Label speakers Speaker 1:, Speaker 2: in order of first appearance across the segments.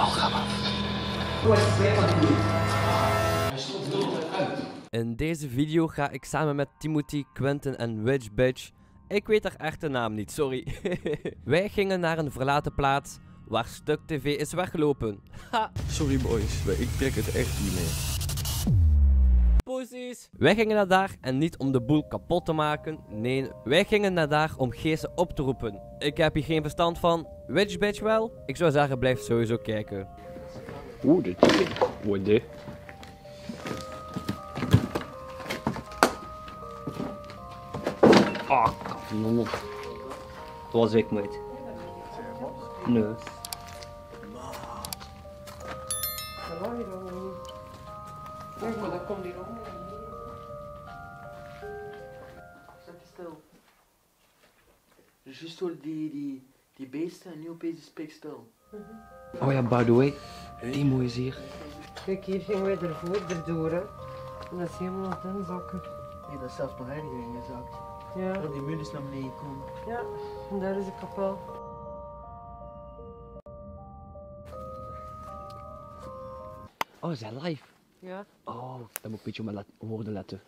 Speaker 1: bal gaat af.
Speaker 2: In deze video ga ik samen met Timothy, Quentin en Wedge Bitch. Ik weet haar echte naam niet, sorry. Wij gingen naar een verlaten plaats waar Stuk TV is weggelopen. Ha,
Speaker 1: Sorry boys, maar ik trek het echt niet meer.
Speaker 2: Wij gingen naar daar en niet om de boel kapot te maken. Nee, wij gingen naar daar om geesten op te roepen. Ik heb hier geen verstand van. Wedge Bitch wel? Ik zou zeggen, blijf sowieso kijken.
Speaker 1: Oeh, dit is Wat dit? Ah, kanon. Dat was ik, mate. Nee.
Speaker 3: Kijk maar, dat komt hier om. Zet je stil. Dus juist door die, die, die beesten en nu opeens is pik stil.
Speaker 1: Oh ja, by the way, Timo is hier.
Speaker 3: Kijk, hier gingen wij ervoor erdoor, hè. En dat is helemaal aan het inzakken. Nee, dat is zelfs nog erger ingezakt. Ja. Dat die muur is naar beneden gekomen. Ja, en daar is de kapel.
Speaker 1: Oh, is hij live?
Speaker 3: Ja,
Speaker 1: Oh, dan moet ik een beetje op mijn woorden letten.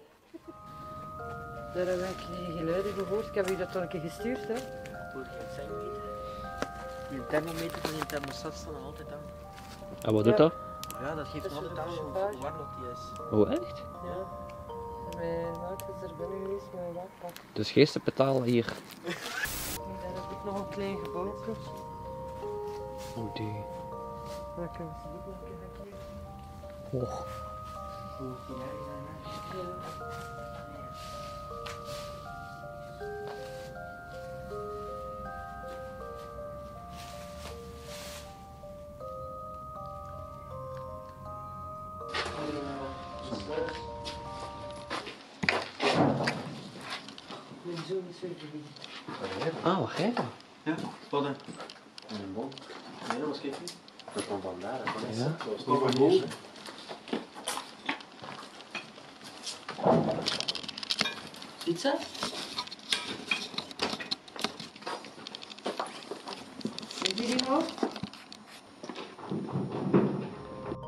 Speaker 3: daar heb ik die geluiden gehoord. Ik heb u dat al een keer gestuurd, hè. Hoor je het zijn weten? Die thermometer van je thermostat staat nog altijd aan.
Speaker 1: En wat
Speaker 3: Ja.
Speaker 1: doet dat?
Speaker 3: Ja, dat geeft altijd aan hoe.
Speaker 1: Oh,
Speaker 3: warm dat die is.
Speaker 1: Oh, echt?
Speaker 3: Ja. Mijn maat is er binnen geweest met een backpack.
Speaker 1: Dus geesten betalen hier.
Speaker 3: Daar heb ik nog een klein gebouwtje.
Speaker 1: Oh, die.
Speaker 3: Daar kunnen ze ook nog
Speaker 1: Och.
Speaker 3: Geweest.
Speaker 1: Ah, wat geef je?
Speaker 4: Ja, wat dan? Een bon. Nee, dat was niet. Dat kwam vandaar.
Speaker 1: Ja.
Speaker 4: Dat was nog een bol.
Speaker 3: Die nog?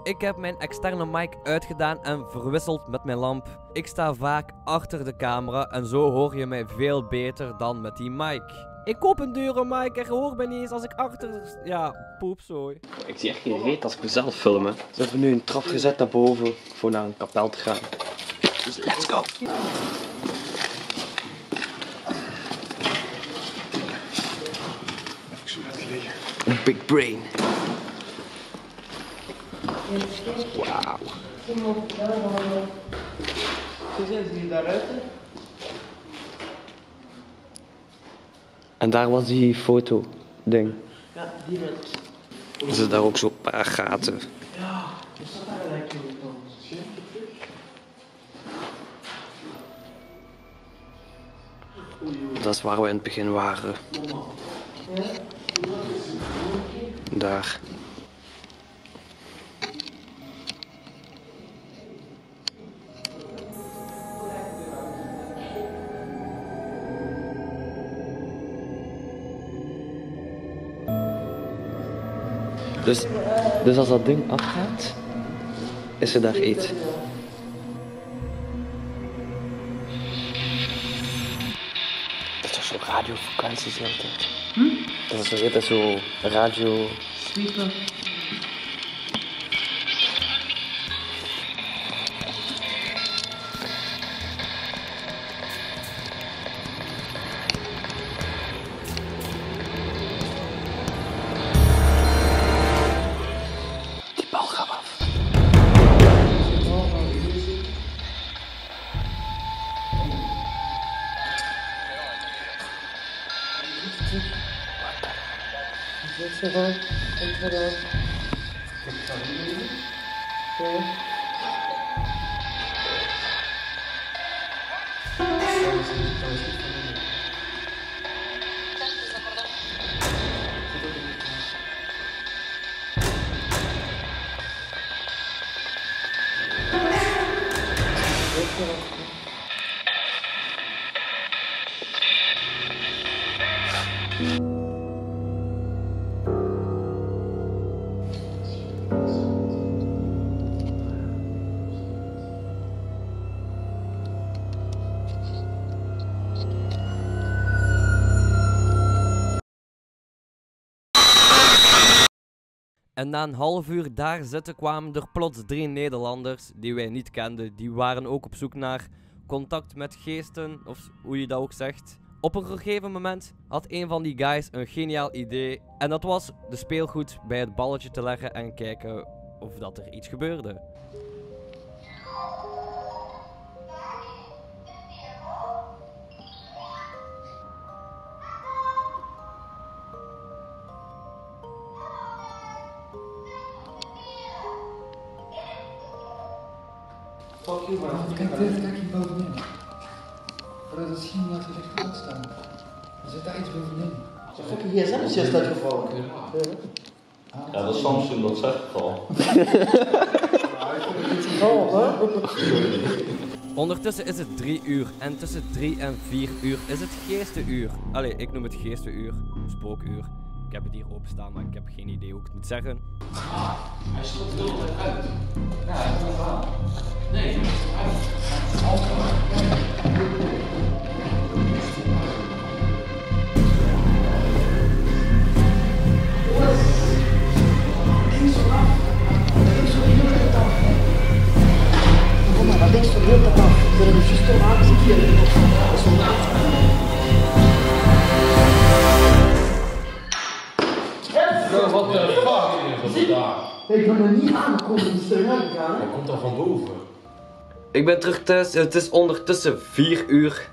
Speaker 2: Ik heb mijn externe mic uitgedaan en verwisseld met mijn lamp. Ik sta vaak achter de camera en zo hoor je mij veel beter dan met die mic. Ik koop een dure mic en hoort mij niet eens als ik achter... Ja, poepzooi.
Speaker 1: Ik zie echt geen reet als ik mezelf film. hè. Ze hebben nu een trap gezet naar boven voor naar een kapel te gaan. Dus let's go! Big brain. Wauw.
Speaker 3: Daaruit?
Speaker 1: En daar was die foto ding.
Speaker 3: Ja, die net.
Speaker 1: Er zitten daar ook zo'n paar gaten.
Speaker 3: Ja, is dat daar
Speaker 1: Dat is waar we in het begin waren. Daar. Dus, dus als dat ding afgaat, is er daar iets. Dat is toch zo'n radiofrequenties de hele tijd? Dat is toch
Speaker 3: Zit ze
Speaker 2: En na een half uur daar zitten kwamen er plots drie Nederlanders die wij niet kenden. Die waren ook op zoek naar contact met geesten, of hoe je dat ook zegt. Op een gegeven moment had een van die guys een geniaal idee. En dat was de speelgoed bij het balletje te leggen en kijken of dat er iets gebeurde.
Speaker 3: Fuck you, man.
Speaker 5: Kijk, dit, kijk hier bovenin. Voordat het laten we recht uitstaan. Er zit daar iets bovenin.
Speaker 3: Zo'n fucking gsm is juist uitgevallen.
Speaker 4: Ja, dat is Samsung, dat zegt het al.
Speaker 2: Ondertussen is het 3 uur en tussen 3 en 4 uur is het geestenuur. Allee, ik noem het geestenuur, spookuur. Ik heb het hier openstaan, maar ik heb geen idee hoe ik het moet zeggen.
Speaker 5: Hij stond de hele tijd uit. Ja, hij komt aan.
Speaker 3: Hey, ik ben er niet is eruit gegaan.
Speaker 6: Hij komt al van boven.
Speaker 1: Ik ben terug thuis. Het is ondertussen 4 uur.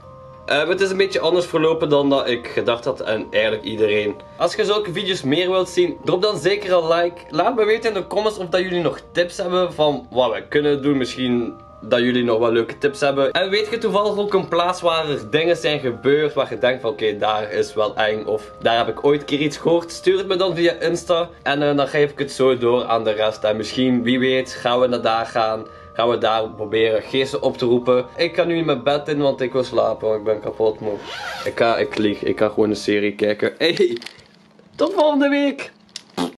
Speaker 1: Eh, het is een beetje anders verlopen dan dat ik gedacht had en eigenlijk iedereen. Als je zulke video's meer wilt zien, drop dan zeker een like. Laat me weten in de comments of dat jullie nog tips hebben van wat we kunnen doen. Misschien dat jullie nog wel leuke tips hebben. En weet je toevallig ook een plaats waar er dingen zijn gebeurd waar je denkt van oké, daar is wel eng of daar heb ik ooit keer iets gehoord. Stuur het me dan via Insta en eh, dan geef ik het zo door aan de rest. En misschien, wie weet, gaan we naar daar gaan. Gaan we daar proberen geesten op te roepen. Ik ga nu in mijn bed in, want ik wil slapen, want ik ben kapot moe. Ik ga, ik lieg, ik ga gewoon een serie kijken. Hey, tot volgende week!